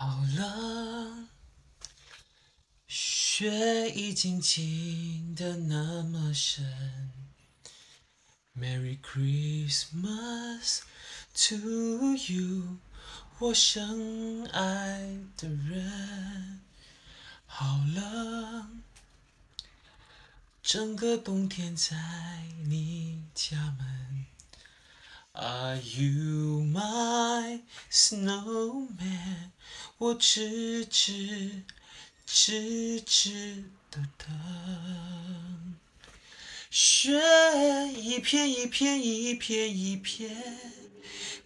好冷，雪已经积得那么深。Merry Christmas to you，我深爱的人。好冷，整个冬天在你家门。Are you my snowman？我痴痴痴痴的等，雪一片一片一片一片，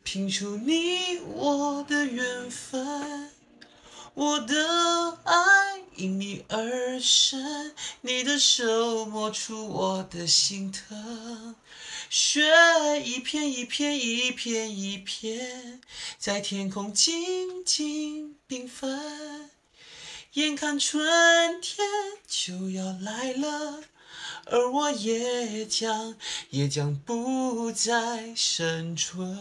拼出你我的缘分。我的爱因你而生，你的手摸出我的心疼。雪一片一片一片一片，在天空静静缤纷。眼看春天就要来了，而我也将也将不再生存。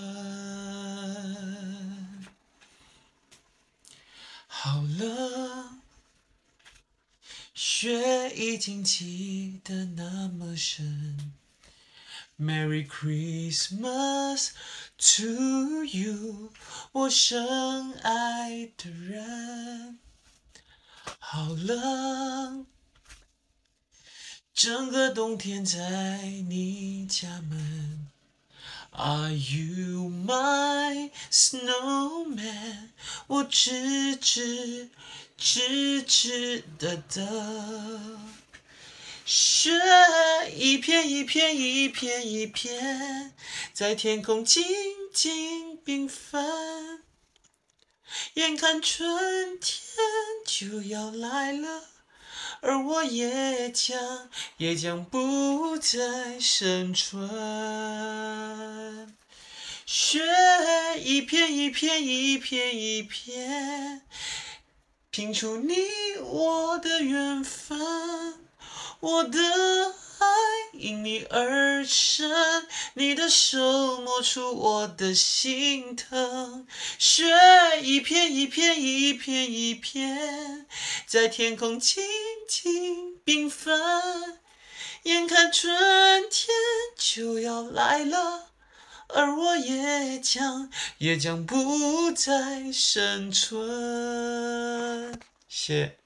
好了，雪已经积得那么深。Merry Christmas to you，我深爱的人。好冷，整个冬天在你家门。Are you my snowman？我痴痴痴痴的等，雪一片一片一片一片，在天空静静缤纷。眼看春天就要来了。而我也将也将不再生存。雪一片一片一片一片，拼出你我的缘分。我的爱因你而生，你的手摸出我的心疼。雪一片一片一片一片，在天空静静缤纷。眼看春天就要来了，而我也将也将不再生存。谢。